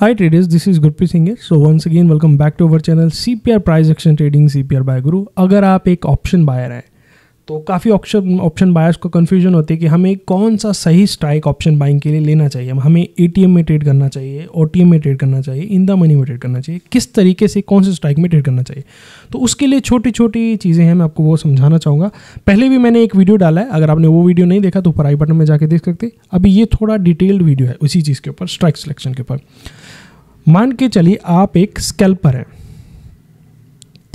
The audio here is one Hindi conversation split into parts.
Hi traders, this is Gurpreet Singh. So once again welcome back to our channel CPR Price Action Trading CPR by Guru. अगर आप एक ऑप्शन बायर हैं तो काफ़ी ऑप्शन ऑप्शन बायर्स को कन्फ्यूज़न होती है कि हमें कौन सा सही स्ट्राइक ऑप्शन बाइंग के लिए लेना चाहिए। हमें एटीएम में ट्रेड करना चाहिए ओटीएम में ट्रेड करना चाहिए इन द मनी में ट्रेड करना चाहिए। किस तरीके से कौन से स्ट्राइक में ट्रेड करना चाहिए? तो उसके लिए छोटी छोटी चीज़ें हैं, मैं आपको वो समझाना चाहूँगा। पहले भी मैंने एक वीडियो डाला है, अगर आपने वो वीडियो नहीं देखा तो ऊपर आई बटन में जाके देख सकते अभी ये थोड़ा डिटेल्ड वीडियो है, उसी चीज़ के ऊपर स्ट्राइक सिलेक्शन के ऊपर। मान के चलिए, आप एक स्कैल्पर हैं।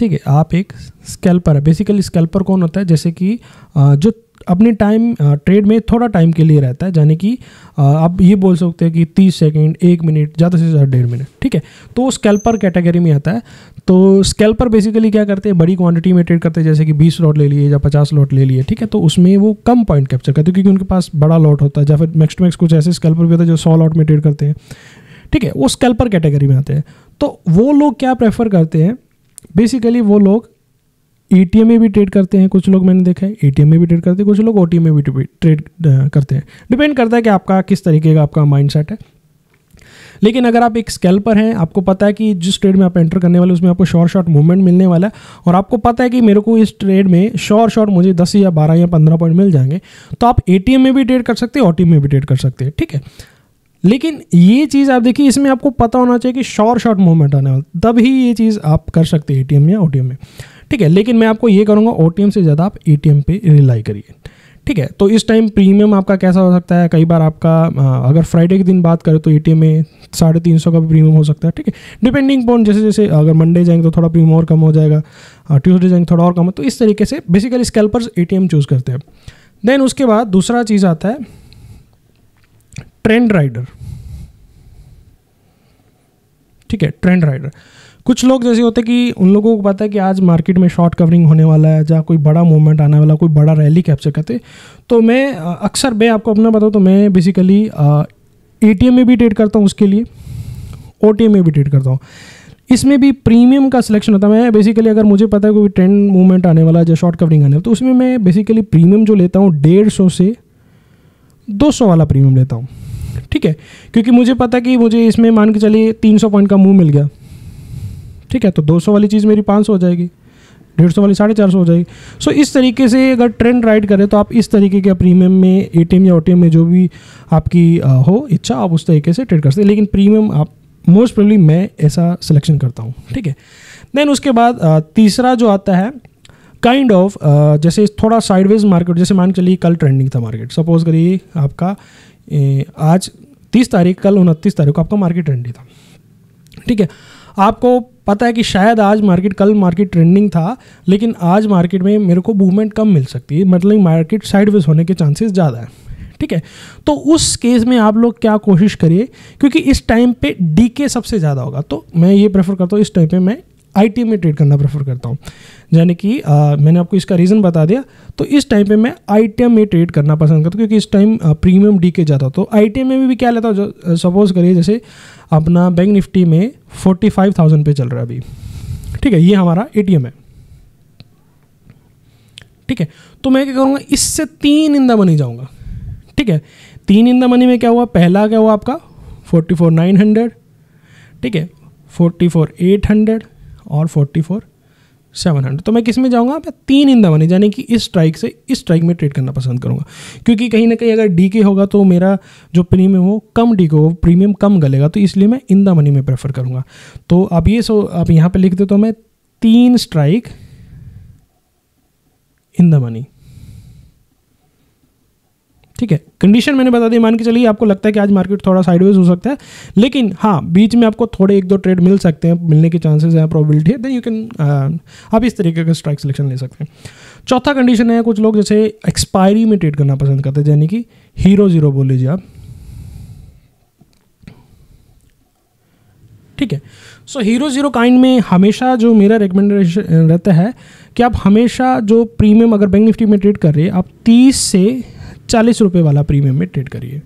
ठीक है, आप एक स्कैल्पर है। बेसिकली स्कैल्पर कौन होता है? जैसे कि जो अपने टाइम ट्रेड में थोड़ा टाइम के लिए रहता है, यानी कि आप ये बोल सकते हैं कि तीस सेकेंड एक मिनट ज़्यादा से ज़्यादा डेढ़ मिनट ठीक है? तो स्कैल्पर कैटेगरी में आता है। तो स्कैल्पर बेसिकली क्या करते हैं? बड़ी क्वांटिटी में ट्रेड करते हैं, जैसे कि बीस लॉट ले लिए या पचास लॉट ले लिए, ठीक है? तो उसमें वो कम पॉइंट कैप्चर करते हैं, क्योंकि उनके पास बड़ा लॉट होता है, या फिर मैक्स टू मैक्स कुछ ऐसे स्कैल्पर भी होता है जो सौ लॉट में ट्रेड करते हैं, ठीक है? वो स्कैल्पर कैटेगरी में आते हैं। तो वो लोग क्या प्रेफर करते हैं? बेसिकली वो लोग एटीएम में भी ट्रेड करते हैं। कुछ लोग मैंने देखा है एटीएम में भी ट्रेड करते हैं, कुछ लोग ओ में भी ट्रेड करते हैं। डिपेंड करता है कि आपका किस तरीके का आपका माइंड है। लेकिन अगर आप एक स्कैल्पर हैं, आपको पता है कि जिस ट्रेड में आप एंटर करने वाले, उसमें आपको शॉर्ट शॉर्ट मूवमेंट मिलने वाला है और आपको पता है कि मेरे को इस ट्रेड में शॉर्ट शॉर्ट मुझे दस या बारह या पंद्रह पॉइंट मिल जाएँगे तो आप ए में भी ट्रेड कर सकते हैं ओ में भी ट्रेड कर सकते हैं। ठीक है? लेकिन ये चीज़ आप देखिए, इसमें आपको पता होना चाहिए कि शॉर्ट शॉर्ट मूवमेंट आने वाला ही ये चीज़ आप कर सकते हैं ए या ओ में। ठीक है, लेकिन मैं आपको ये करूँगा ओ से ज़्यादा आप एटीएम पे रिलाई करिए। ठीक है तो इस टाइम प्रीमियम आपका कैसा हो सकता है? कई बार आपका अगर फ्राइडे के दिन बात करें तो एटीएम में साढ़े तीन सौ का भी प्रीमियम हो सकता है, ठीक है। डिपेंडिंग पॉन जैसे जैसे अगर मंडे जाएँगे तो थोड़ा प्रीमियम और कम हो जाएगा ट्यूसडे जाएँगे थोड़ा और कम हो तो इस तरीके से बेसिकली स्कैल्पर्स ए चूज़ करते हैं। देन उसके बाद दूसरा चीज़ आता है ट्रेंड राइडर। ठीक है, ट्रेंड राइडर। कुछ लोग जैसे होते कि उन लोगों को पता है कि आज मार्केट में शॉर्ट कवरिंग होने वाला है जहाँ कोई बड़ा मूवमेंट आने वाला, कोई बड़ा रैली कैप्चर करते। तो मैं अक्सर मैं आपको अपना बताऊँ तो मैं बेसिकली एटीएम में भी ट्रेड करता हूँ उसके लिए ओ में भी ट्रेड करता हूँ। इसमें भी प्रीमियम का सिलेक्शन होता है। मैं बेसिकली अगर मुझे पता है कोई ट्रेंड मूवमेंट आने वाला है, या शॉर्ट कवरिंग आने वाला तो उसमें मैं बेसिकली प्रीमियम जो लेता हूँ, डेढ़ सौ से दो सौ वाला प्रीमियम लेता हूँ। ठीक है? क्योंकि मुझे पता कि मुझे इसमें मान के चलिए तीन सौ पॉइंट का मुँह मिल गया। ठीक है? तो दो सौ वाली चीज़ मेरी पाँच सौ हो जाएगी। डेढ़ सौ वाली साढ़े चार सौ हो जाएगी। सो so, इस तरीके से अगर ट्रेंड राइड करें तो आप इस तरीके के प्रीमियम में एटीएम या ओ में जो भी आपकी हो इच्छा आप उस तरीके से ट्रेड कर सकते लेकिन प्रीमियम आप मोस्ट प्रोबली मैं ऐसा सिलेक्शन करता हूँ। ठीक है? देन उसके बाद तीसरा जो आता है काइंड kind ऑफ़ of, जैसे थोड़ा साइडवेज मार्केट जैसे मान के चलिए कल ट्रेंडिंग था मार्केट सपोज़ करिए आपका आज तीस तारीख, कल उनतीस तारीख को आपका मार्केट ट्रेंडिंग था। ठीक है? आपको पता है कि शायद आज मार्केट कल मार्केट ट्रेंडिंग था, लेकिन आज मार्केट में मेरे को मूवमेंट कम मिल सकती है। मतलब मार्केट साइडवेज होने के चांसेस ज़्यादा है। ठीक है? तो उस केस में आप लोग क्या कोशिश करिए, क्योंकि इस टाइम पे डी के सबसे ज़्यादा होगा। तो मैं ये प्रेफर करता हूँ, इस टाइम पे मैं आई में ट्रेड करना प्रेफर करता हूँ। यानी कि मैंने आपको इसका रीज़न बता दिया तो इस टाइम पे मैं आई में ट्रेड करना पसंद करता हूँ, क्योंकि इस टाइम प्रीमियम डी के जाता तो आई में भी क्या लेता हूँ सपोज़ करिए, जैसे अपना बैंक निफ्टी में फोर्टी फाइव थाउज़ेंड पे चल रहा है अभी। ठीक है, ये हमारा एटीएम है। ठीक है तो मैं क्या करूँगा, इससे तीन इंदा मनी जाऊँगा। ठीक है, तीन इंदा मनी में क्या हुआ, पहला क्या हुआ आपका? फोर्टी फोर नाइन हंड्रेड ठीक है फोर्टी फोर एट हंड्रेड और फोर्टी फोर, सेवन हंड्रेड। तो मैं किसमें जाऊँगा? मैं तीन इन द मनी यानी कि इस स्ट्राइक से इस स्ट्राइक में ट्रेड करना पसंद करूँगा। क्योंकि कहीं ना कहीं अगर डी के होगा तो मेरा जो प्रीमियम हो कम डी के हो प्रीमियम कम गलेगा तो इसलिए मैं इन द मनी में प्रेफर करूँगा। तो आप ये सो, आप यहाँ पर लिख दे तो मैं तीन स्ट्राइक इन द मनी ठीक है? कंडीशन मैंने बता दी, मान के चलिए आपको लगता है कि आज मार्केट थोड़ा साइडवेज हो सकता है, लेकिन हाँ बीच में आपको थोड़े एक दो ट्रेड मिल सकते हैं, मिलने के चांसेस हैं प्रोबेबिलिटी है देन यू कैन आप इस तरीके का स्ट्राइक सिलेक्शन ले सकते हैं। चौथा कंडीशन है, कुछ लोग जैसे एक्सपायरी में ट्रेड करना पसंद करते हैं, यानी कि हीरो ज़ीरो बोल लीजिए आप। ठीक है? सो हीरो ज़ीरो काइंड में हमेशा जो मेरा रिकमेंडेशन रहता है कि आप हमेशा जो प्रीमियम अगर बैंक निफ्टी में ट्रेड कर रहे हैं, आप तीस से चालीस रुपये वाला प्रीमियम में ट्रेड करिए।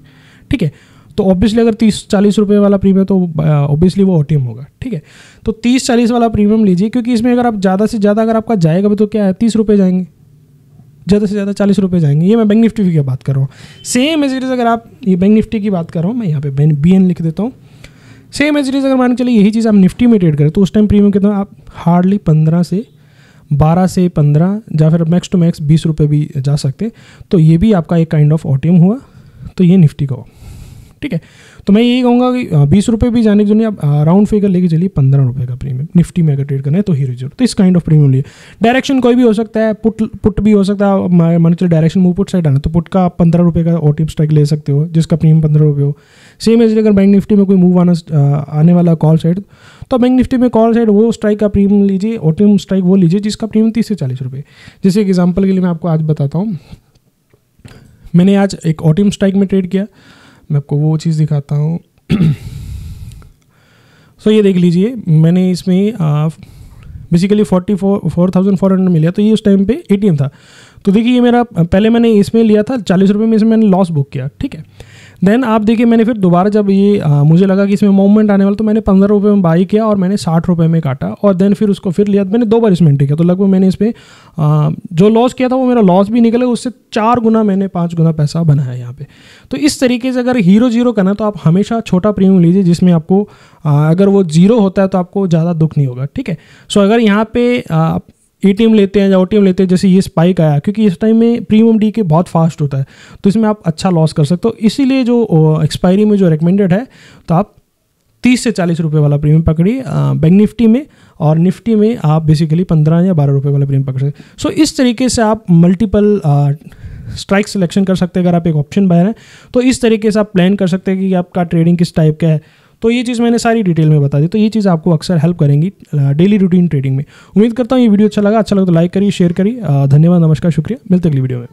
ठीक है? तो ऑब्वियसली अगर तीस चालीस रुपये वाला प्रीमियम तो ऑब्वियसली वो ओ होगा। ठीक है? तो तीस चालीस वाला प्रीमियम लीजिए, क्योंकि इसमें अगर आप ज़्यादा से ज़्यादा अगर आपका जाएगा भी तो क्या है? तीस रुपये जाएँगे। ज़्यादा से ज़्यादा चालीस रुपये जाएँगे। ये मैं बैंक निफ्टी की बात कर रहा हूँ। सेम एज इज़ अगर आप ये बैंक निफ्टी की बात कर रहा हूँ, मैं यहाँ पे बैन बी एन लिख देता हूँ। सेम एज अगर मान के चलिए यही चीज़ आप निफ्टी में ट्रेड करें तो उस टाइम प्रीमियम कितना आप हार्डली पंद्रह से बारह से पंद्रह या फिर मैक्स टू मैक्स बीस रुपये भी जा सकते। तो ये भी आपका एक काइंड ऑफ़ ओटीएम हुआ। तो ये निफ्टी का हो ठीक है? तो मैं यही कहूँगा कि बीस रुपये भी जाने की जो नहीं आप राउंड फिगर लेके चलिए, पंद्रह रुपये का प्रीमियम निफ्टी में अगर ट्रेड करना है तो हीरो ज़ीरो तो इस काइंड ऑफ़ प्रीमियम लिए। डायरेक्शन कोई भी हो सकता है पुट पुट भी हो सकता है मान चलिए डायरेक्शन मूव पुट साइड आना तो पुट का आप पंद्रह रुपये का ओ स्ट्राइक ले सकते हो, जिसका प्रीमियम पंद्रह रुपये हो। सेम एज अगर बैंक निफ्टी में कोई मूव आना आने वाला कॉल साइड तो बैंक निफ्टी में कॉल साइड वो स्ट्राइक का प्रीमियम लीजिए ओ स्ट्राइक वो लीजिए, जिसका प्रीमियम तीस से चालीस रुपये जैसे एग्ज़ाम्पल के लिए मैं आपको आज बताता हूँ। मैंने आज एक ओ स्ट्राइक में ट्रेड किया। मैं आपको वो चीज़ दिखाता हूँ। सो ये देख लीजिए, मैंने इसमें basically forty four four thousand four hundred में लिया तो ये उस टाइम पे ए था। तो देखिए ये मेरा, पहले मैंने इसमें लिया था, चालीस रुपये में इसमें मैंने लॉस बुक किया, ठीक है? देन आप देखिए मैंने फिर दोबारा जब ये आ, मुझे लगा कि इसमें मूवमेंट आने वाला तो मैंने पंद्रह रुपये में बाई किया और मैंने साठ रुपये में काटा और देन फिर उसको फिर लिया। मैंने दो बार इसमें एंट्री किया तो लगभग मैंने इसमें जो लॉस किया था वो मेरा लॉस भी निकला उससे चार गुना मैंने पाँच गुना पैसा बनाया यहाँ पे। तो इस तरीके से अगर हीरो ज़ीरो करना तो आप हमेशा छोटा प्रीमियम लीजिए जिसमें आपको अगर वो ज़ीरो होता है तो आपको ज़्यादा दुख नहीं होगा ठीक है? सो अगर यहाँ पे आप ए लेते हैं या ओ लेते हैं, जैसे ये स्पाइक आया, क्योंकि इस टाइम में प्रीमियम डी के बहुत फास्ट होता है तो इसमें आप अच्छा लॉस कर सकते हो। इसीलिए जो एक्सपायरी में जो रिकमेंडेड है तो आप तीस से चालीस रुपये वाला प्रीमियम पकड़िए बैंक निफ्टी में, और निफ्टी में आप बेसिकली पंद्रह या बारह रुपये वाला प्रीमियम पकड़ सकते सो इस तरीके से आप मल्टीपल स्ट्राइक सिलेक्शन कर सकते हैं, अगर आप एक ऑप्शन बायर हैं तो इस तरीके से आप प्लान कर सकते हैं कि आपका ट्रेडिंग किस टाइप का है। तो ये चीज़ मैंने सारी डिटेल में बता दी तो ये चीज़ आपको अक्सर हेल्प करेंगी डेली रूटीन ट्रेडिंग में। उम्मीद करता हूँ ये वीडियो अच्छा लगा अच्छा लगा तो लाइक करिए शेयर करिए धन्यवाद, नमस्कार, शुक्रिया, मिलते अगली वीडियो में।